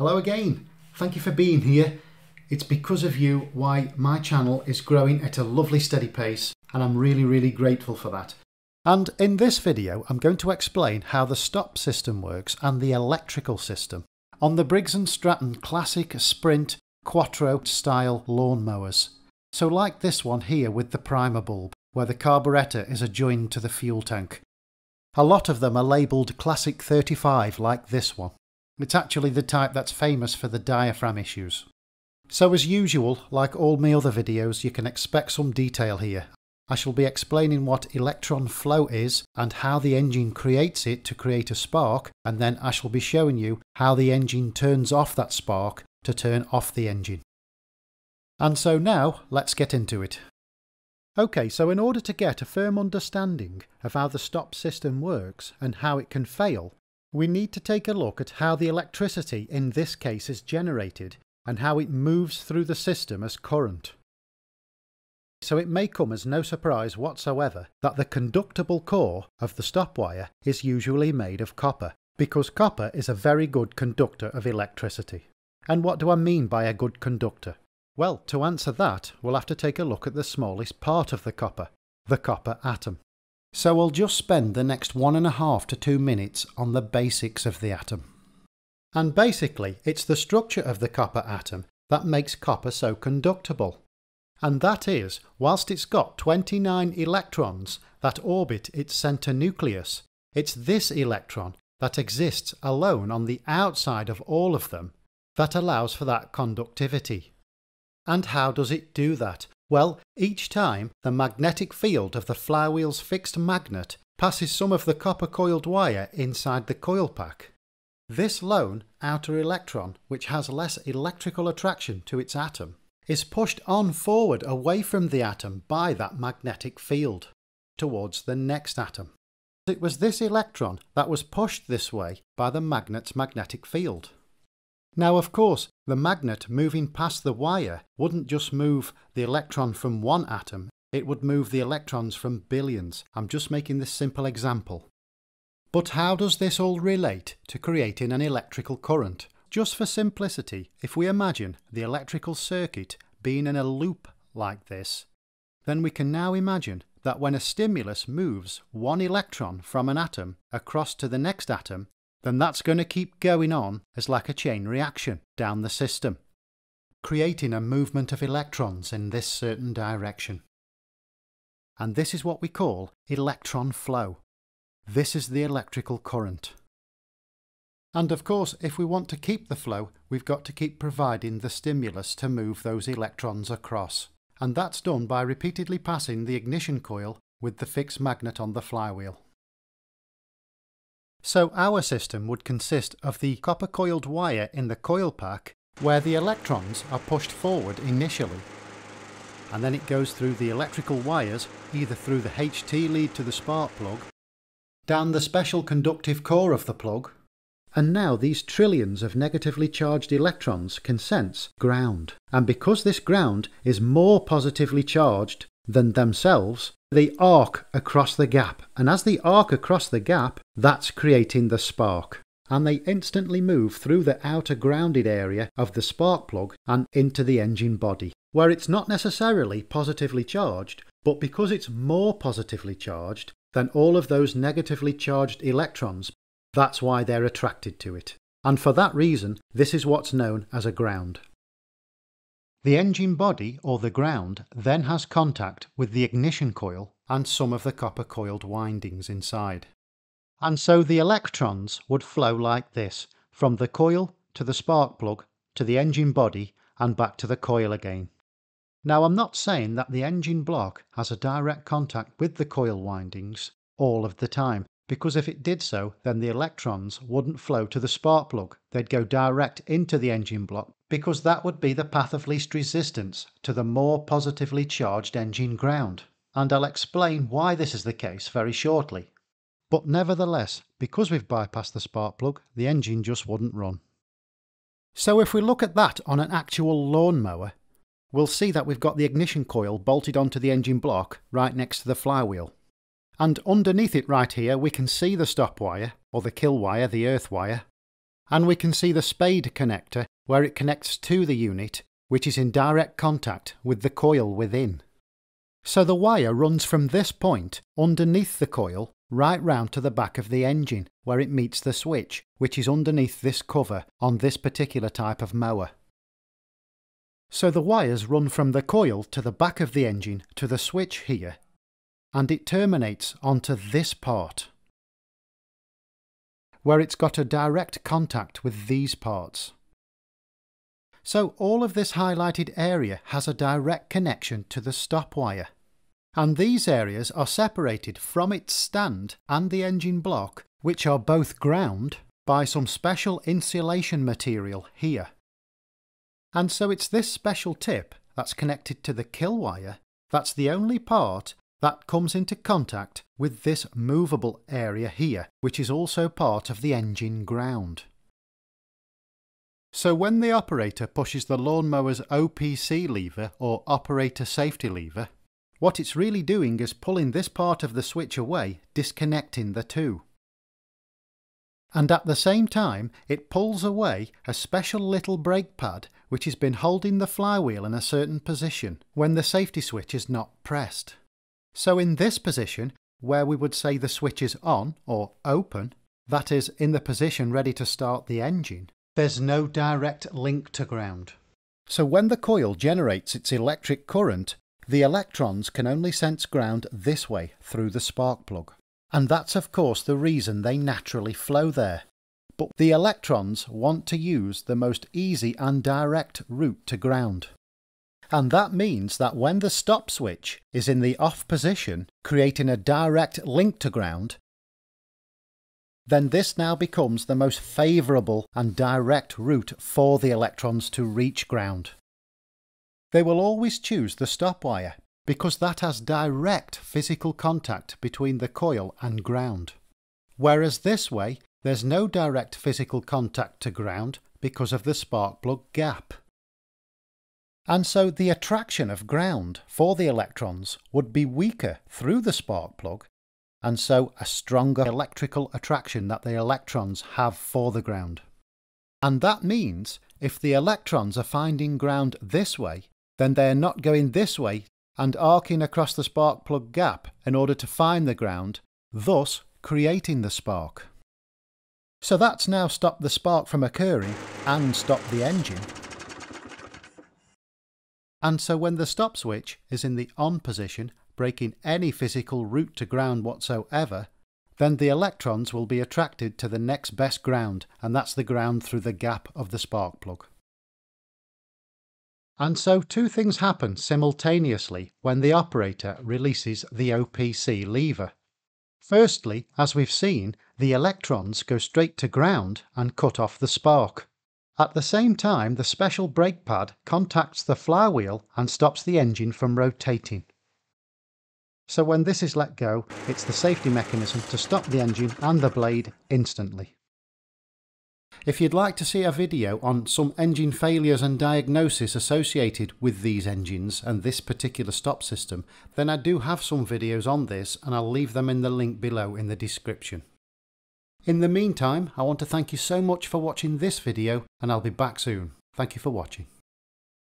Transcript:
Hello again. Thank you for being here. It's because of you why my channel is growing at a lovely steady pace and I'm really really grateful for that. And in this video I'm going to explain how the stop system works and the electrical system on the Briggs & Stratton Classic Sprint Quattro style lawnmowers. So like this one here with the primer bulb where the carburettor is adjoined to the fuel tank. A lot of them are labelled Classic 35 like this one. It's actually the type that's famous for the diaphragm issues. So as usual, like all my other videos, you can expect some detail here. I shall be explaining what electron flow is and how the engine creates it to create a spark and then I shall be showing you how the engine turns off that spark to turn off the engine. And so now let's get into it. Okay, so in order to get a firm understanding of how the stop system works and how it can fail, we need to take a look at how the electricity in this case is generated and how it moves through the system as current. So it may come as no surprise whatsoever that the conductible core of the stop wire is usually made of copper, because copper is a very good conductor of electricity. And what do I mean by a good conductor? Well, to answer that, we'll have to take a look at the smallest part of the copper, the copper atom. So I'll just spend the next one and a half to two minutes on the basics of the atom. And basically, it's the structure of the copper atom that makes copper so conductible. And that is, whilst it's got 29 electrons that orbit its centre nucleus, it's this electron that exists alone on the outside of all of them that allows for that conductivity. And how does it do that? Well, each time the magnetic field of the flywheel's fixed magnet passes some of the copper coiled wire inside the coil pack. This lone outer electron, which has less electrical attraction to its atom, is pushed on forward away from the atom by that magnetic field towards the next atom. It was this electron that was pushed this way by the magnet's magnetic field. Now, of course, the magnet moving past the wire wouldn't just move the electron from one atom, it would move the electrons from billions. I'm just making this simple example. But how does this all relate to creating an electrical current? Just for simplicity, if we imagine the electrical circuit being in a loop like this, then we can now imagine that when a stimulus moves one electron from an atom across to the next atom, then that's going to keep going on as like a chain reaction down the system, creating a movement of electrons in this certain direction. And this is what we call electron flow. This is the electrical current. And of course, if we want to keep the flow, we've got to keep providing the stimulus to move those electrons across. And that's done by repeatedly passing the ignition coil with the fixed magnet on the flywheel. So our system would consist of the copper coiled wire in the coil pack where the electrons are pushed forward initially. And then it goes through the electrical wires, either through the HT lead to the spark plug, down the special conductive core of the plug, and now these trillions of negatively charged electrons can sense ground. And because this ground is more positively charged than themselves, they arc across the gap. And as they arc across the gap, that's creating the spark. And they instantly move through the outer grounded area of the spark plug and into the engine body, where it's not necessarily positively charged, but because it's more positively charged than all of those negatively charged electrons, that's why they're attracted to it. And for that reason, this is what's known as a ground. The engine body, or the ground, then has contact with the ignition coil and some of the copper coiled windings inside. And so the electrons would flow like this, from the coil to the spark plug to the engine body and back to the coil again. Now I'm not saying that the engine block has a direct contact with the coil windings all of the time, because if it did so, then the electrons wouldn't flow to the spark plug. They'd go direct into the engine block because that would be the path of least resistance to the more positively charged engine ground. And I'll explain why this is the case very shortly. But nevertheless, because we've bypassed the spark plug, the engine just wouldn't run. So if we look at that on an actual lawnmower, we'll see that we've got the ignition coil bolted onto the engine block right next to the flywheel. And underneath it right here, we can see the stop wire, or the kill wire, the earth wire. and we can see the spade connector where it connects to the unit, which is in direct contact with the coil within. So the wire runs from this point underneath the coil right round to the back of the engine where it meets the switch, which is underneath this cover on this particular type of mower. So the wires run from the coil to the back of the engine to the switch here, and it terminates onto this part, where it's got a direct contact with these parts. So all of this highlighted area has a direct connection to the stop wire. And these areas are separated from its stand and the engine block, which are both ground, by some special insulation material here. And so it's this special tip that's connected to the kill wire that's the only part that comes into contact with this movable area here, which is also part of the engine ground. So when the operator pushes the lawnmower's OPC lever or operator safety lever, what it's really doing is pulling this part of the switch away, disconnecting the two. And at the same time, it pulls away a special little brake pad which has been holding the flywheel in a certain position when the safety switch is not pressed. So in this position, where we would say the switch is on or open, that is, in the position ready to start the engine, there's no direct link to ground. So when the coil generates its electric current, the electrons can only sense ground this way through the spark plug. And that's of course the reason they naturally flow there. But the electrons want to use the most easy and direct route to ground. And that means that when the stop switch is in the off position, creating a direct link to ground, then this now becomes the most favourable and direct route for the electrons to reach ground. They will always choose the stop wire because that has direct physical contact between the coil and ground. Whereas this way, there's no direct physical contact to ground because of the spark plug gap. And so the attraction of ground for the electrons would be weaker through the spark plug and so a stronger electrical attraction that the electrons have for the ground. And that means if the electrons are finding ground this way, then they are not going this way and arcing across the spark plug gap in order to find the ground, thus creating the spark. So that's now stopped the spark from occurring and stopped the engine. And so when the stop switch is in the on position breaking any physical route to ground whatsoever, then the electrons will be attracted to the next best ground, and that's the ground through the gap of the spark plug. And so two things happen simultaneously when the operator releases the OPC lever. Firstly, as we've seen, the electrons go straight to ground and cut off the spark. At the same time, the special brake pad contacts the flywheel and stops the engine from rotating. So when this is let go, it's the safety mechanism to stop the engine and the blade instantly. If you'd like to see a video on some engine failures and diagnosis associated with these engines and this particular stop system, then I do have some videos on this and I'll leave them in the link below in the description. In the meantime, I want to thank you so much for watching this video and I'll be back soon. Thank you for watching.